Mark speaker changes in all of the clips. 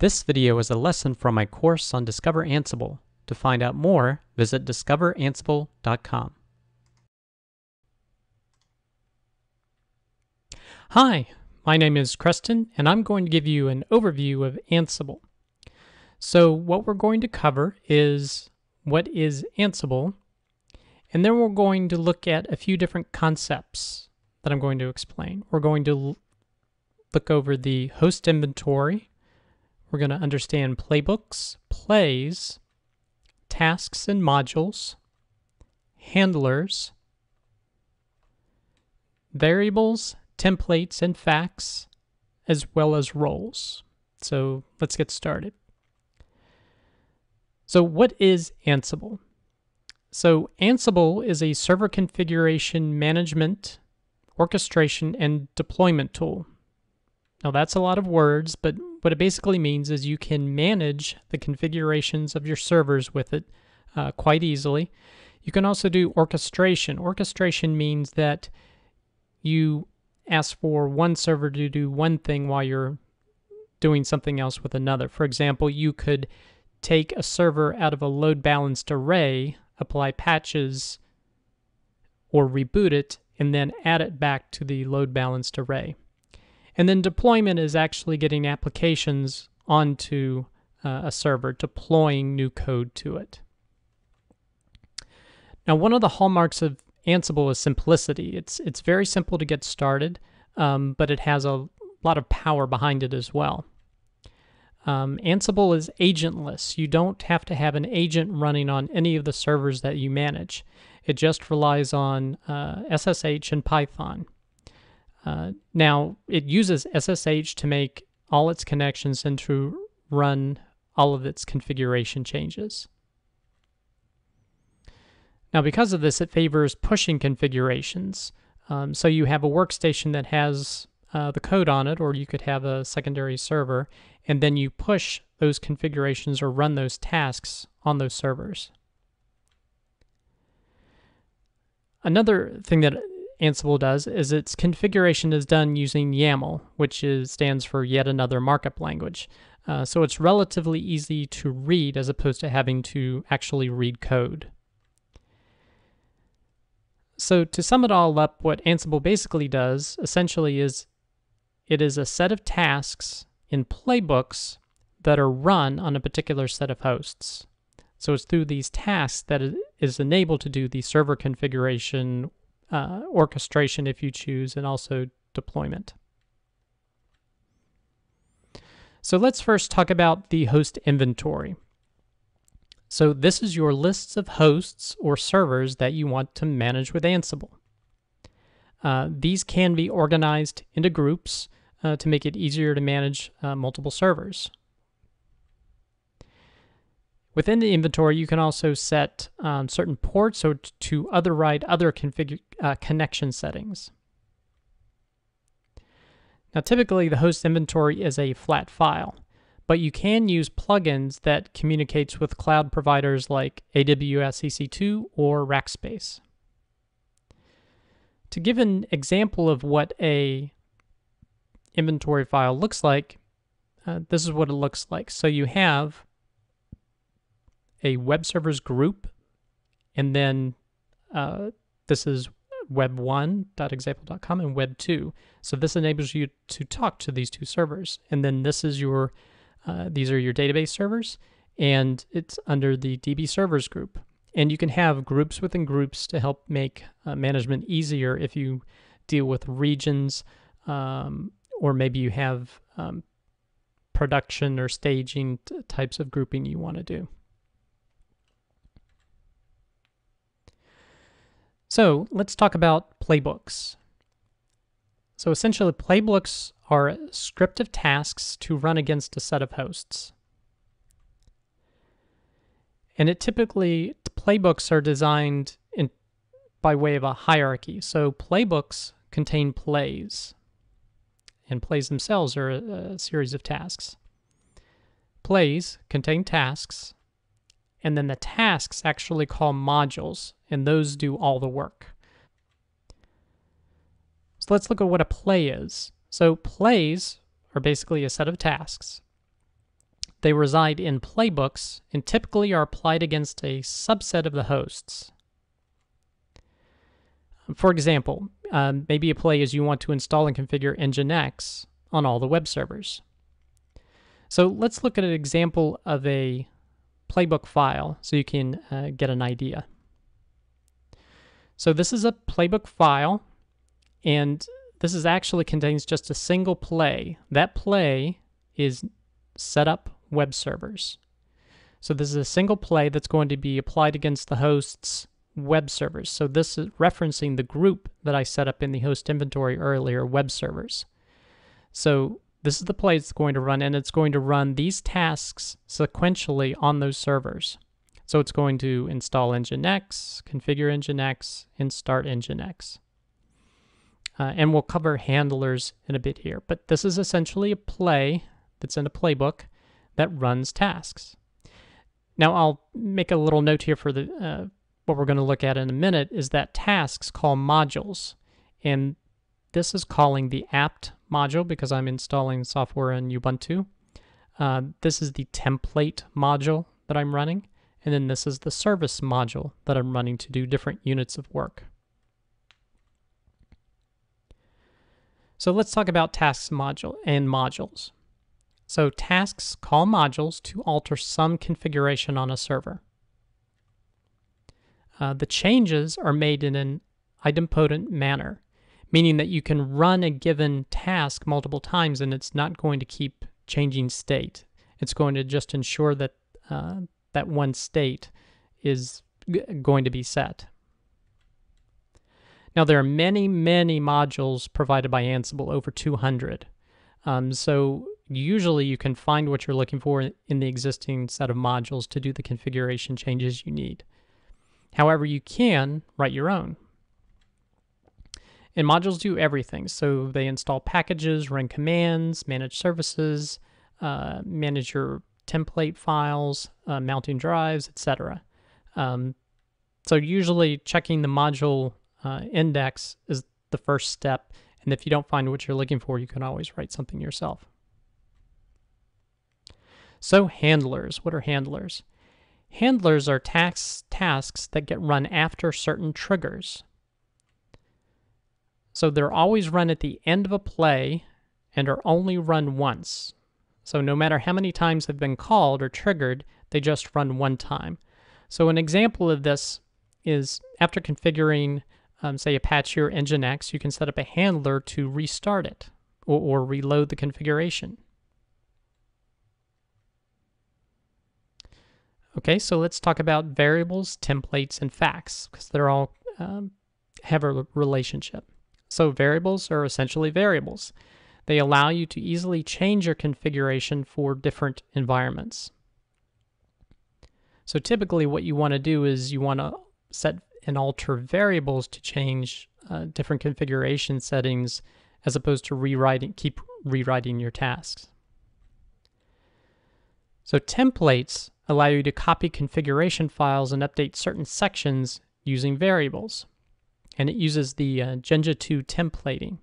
Speaker 1: This video is a lesson from my course on Discover Ansible. To find out more, visit discoveransible.com. Hi, my name is Creston, and I'm going to give you an overview of Ansible. So what we're going to cover is what is Ansible, and then we're going to look at a few different concepts that I'm going to explain. We're going to look over the host inventory. We're going to understand playbooks, plays, tasks and modules, handlers, variables, templates, and facts, as well as roles. So let's get started. So what is Ansible? So Ansible is a server configuration management, orchestration, and deployment tool. Now that's a lot of words, but what it basically means is you can manage the configurations of your servers with it uh, quite easily. You can also do orchestration. Orchestration means that you ask for one server to do one thing while you're doing something else with another. For example, you could take a server out of a load balanced array, apply patches, or reboot it, and then add it back to the load balanced array. And then deployment is actually getting applications onto uh, a server, deploying new code to it. Now, one of the hallmarks of Ansible is simplicity. It's it's very simple to get started, um, but it has a lot of power behind it as well. Um, Ansible is agentless. You don't have to have an agent running on any of the servers that you manage. It just relies on uh, SSH and Python. Uh, now, it uses SSH to make all its connections and to run all of its configuration changes. Now, because of this, it favors pushing configurations. Um, so you have a workstation that has uh, the code on it, or you could have a secondary server, and then you push those configurations or run those tasks on those servers. Another thing that Ansible does is its configuration is done using YAML, which is, stands for yet another markup language. Uh, so it's relatively easy to read as opposed to having to actually read code. So to sum it all up, what Ansible basically does essentially is it is a set of tasks in playbooks that are run on a particular set of hosts. So it's through these tasks that it is enabled to do the server configuration, uh, orchestration if you choose, and also deployment. So let's first talk about the host inventory. So this is your lists of hosts or servers that you want to manage with Ansible. Uh, these can be organized into groups uh, to make it easier to manage uh, multiple servers. Within the inventory, you can also set um, certain ports or to override other config uh, connection settings. Now, typically, the host inventory is a flat file but you can use plugins that communicates with cloud providers like AWS EC2 or Rackspace. To give an example of what a inventory file looks like, uh, this is what it looks like. So you have a web servers group, and then uh, this is web1.example.com and web2. So this enables you to talk to these two servers. And then this is your uh, these are your database servers, and it's under the DB servers group. And you can have groups within groups to help make uh, management easier if you deal with regions, um, or maybe you have um, production or staging types of grouping you want to do. So let's talk about playbooks. So essentially, playbooks are script of tasks to run against a set of hosts. And it typically, playbooks are designed in, by way of a hierarchy. So playbooks contain plays, and plays themselves are a, a series of tasks. Plays contain tasks, and then the tasks actually call modules, and those do all the work. So let's look at what a play is. So plays are basically a set of tasks. they reside in playbooks and typically are applied against a subset of the hosts. For example, um, maybe a play is you want to install and configure Nginx on all the web servers. So let's look at an example of a playbook file so you can uh, get an idea. So this is a playbook file, and this is actually contains just a single play. That play is set up web servers. So this is a single play that's going to be applied against the host's web servers. So this is referencing the group that I set up in the host inventory earlier, web servers. So this is the play it's going to run, and it's going to run these tasks sequentially on those servers. So it's going to install Nginx, configure Nginx, and start Nginx. Uh, and we'll cover handlers in a bit here. But this is essentially a play that's in a playbook that runs tasks. Now I'll make a little note here for the uh, what we're going to look at in a minute is that tasks call modules. And this is calling the apt module because I'm installing software in Ubuntu. Uh, this is the template module that I'm running. And then this is the service module that I'm running to do different units of work. So let's talk about tasks module and modules. So tasks call modules to alter some configuration on a server. Uh, the changes are made in an idempotent manner, meaning that you can run a given task multiple times and it's not going to keep changing state. It's going to just ensure that uh, that one state is going to be set. Now, there are many, many modules provided by Ansible, over 200. Um, so usually you can find what you're looking for in the existing set of modules to do the configuration changes you need. However, you can write your own. And modules do everything. So they install packages, run commands, manage services, uh, manage your template files, uh, mounting drives, etc. Um, so usually checking the module uh, index is the first step. And if you don't find what you're looking for, you can always write something yourself. So handlers, what are handlers? Handlers are task, tasks that get run after certain triggers. So they're always run at the end of a play and are only run once. So no matter how many times they've been called or triggered, they just run one time. So an example of this is after configuring, um, say, Apache or Nginx, you can set up a handler to restart it or, or reload the configuration. Okay, so let's talk about variables, templates, and facts because they're all um, have a relationship. So variables are essentially variables. They allow you to easily change your configuration for different environments. So typically what you want to do is you want to set and alter variables to change uh, different configuration settings as opposed to rewriting, keep rewriting your tasks. So templates allow you to copy configuration files and update certain sections using variables. And it uses the uh, Jinja 2 templating.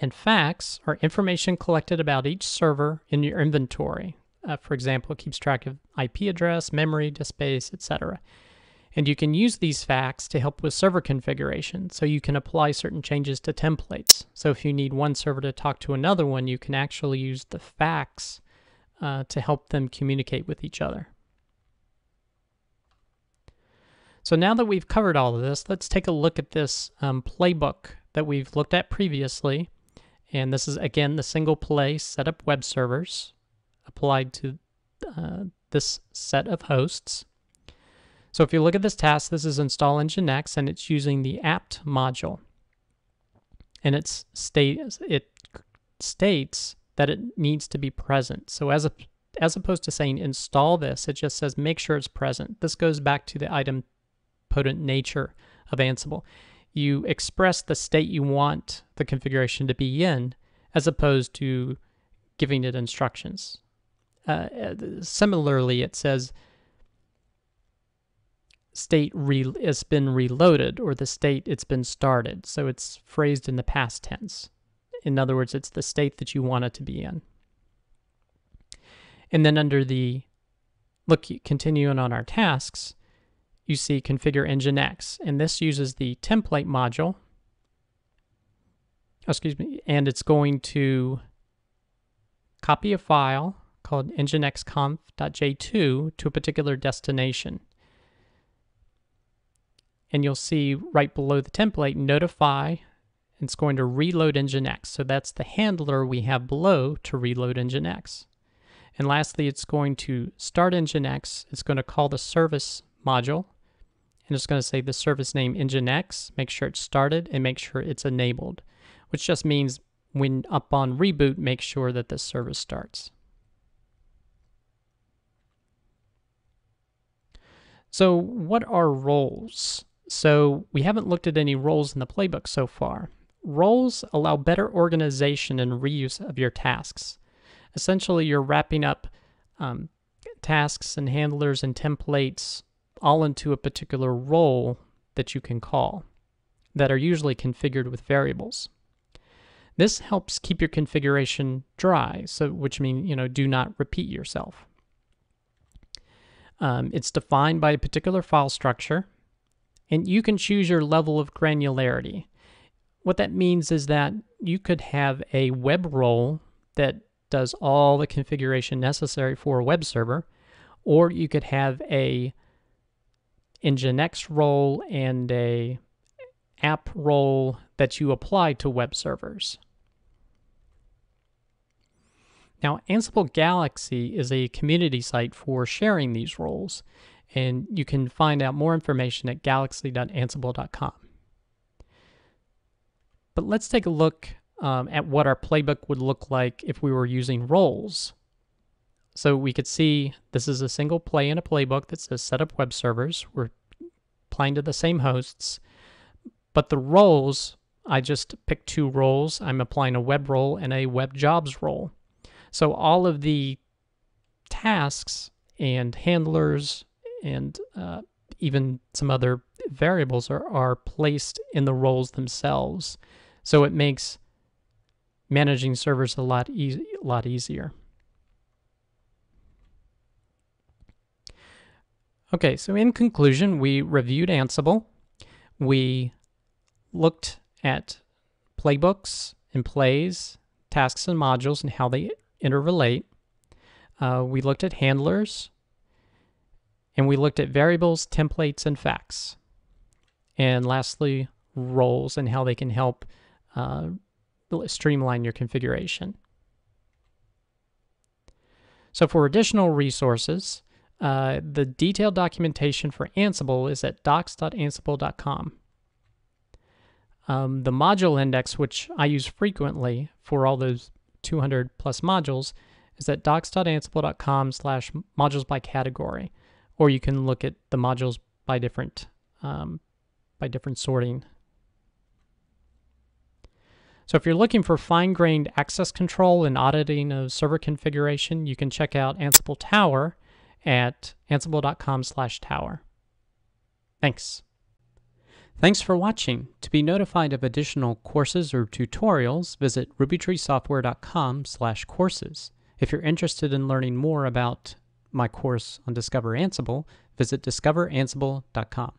Speaker 1: And facts are information collected about each server in your inventory. Uh, for example, it keeps track of IP address, memory, disk space, etc. And you can use these facts to help with server configuration. So you can apply certain changes to templates. So if you need one server to talk to another one, you can actually use the facts uh, to help them communicate with each other. So now that we've covered all of this, let's take a look at this um, playbook that we've looked at previously. And this is, again, the single play setup web servers applied to uh, this set of hosts. So if you look at this task, this is install Nginx, and it's using the apt module. And it's state, it states that it needs to be present. So as a as opposed to saying install this, it just says make sure it's present. This goes back to the item potent nature of Ansible. You express the state you want the configuration to be in, as opposed to giving it instructions. Uh, similarly, it says state it's been reloaded or the state it's been started. So it's phrased in the past tense In other words, it's the state that you want it to be in. And then under the look, continuing on our tasks, you see configure nginx, and this uses the template module. Oh, excuse me, and it's going to copy a file called nginxconf.j2 to a particular destination. And you'll see right below the template, notify, it's going to reload nginx. So that's the handler we have below to reload nginx. And lastly, it's going to start nginx. It's going to call the service module. And it's going to say the service name nginx, make sure it's started, and make sure it's enabled, which just means when up on reboot, make sure that the service starts. So what are roles? So we haven't looked at any roles in the playbook so far. Roles allow better organization and reuse of your tasks. Essentially, you're wrapping up um, tasks and handlers and templates all into a particular role that you can call that are usually configured with variables. This helps keep your configuration dry, so which means you know do not repeat yourself. Um, it's defined by a particular file structure, and you can choose your level of granularity. What that means is that you could have a web role that does all the configuration necessary for a web server, or you could have a Nginx role and a app role that you apply to web servers. Now, Ansible Galaxy is a community site for sharing these roles, and you can find out more information at galaxy.ansible.com. But let's take a look um, at what our playbook would look like if we were using roles. So we could see this is a single play in a playbook that says set up web servers. We're applying to the same hosts, but the roles, I just picked two roles. I'm applying a web role and a web jobs role. So all of the tasks and handlers and uh, even some other variables are, are placed in the roles themselves. So it makes managing servers a lot, e lot easier. Okay, so in conclusion, we reviewed Ansible. We looked at playbooks and plays, tasks and modules, and how they interrelate. Uh, we looked at handlers, and we looked at variables, templates, and facts. And lastly, roles and how they can help uh, streamline your configuration. So for additional resources, uh, the detailed documentation for Ansible is at docs.ansible.com. Um, the module index, which I use frequently for all those 200 plus modules, is at docs.ansible.com slash modules by category, or you can look at the modules by different um, by different sorting so if you're looking for fine-grained access control and auditing of server configuration, you can check out Ansible Tower at ansible.com slash tower. Thanks. Thanks for watching. To be notified of additional courses or tutorials, visit rubytreesoftware.com slash courses. If you're interested in learning more about my course on Discover Ansible, visit discoveransible.com.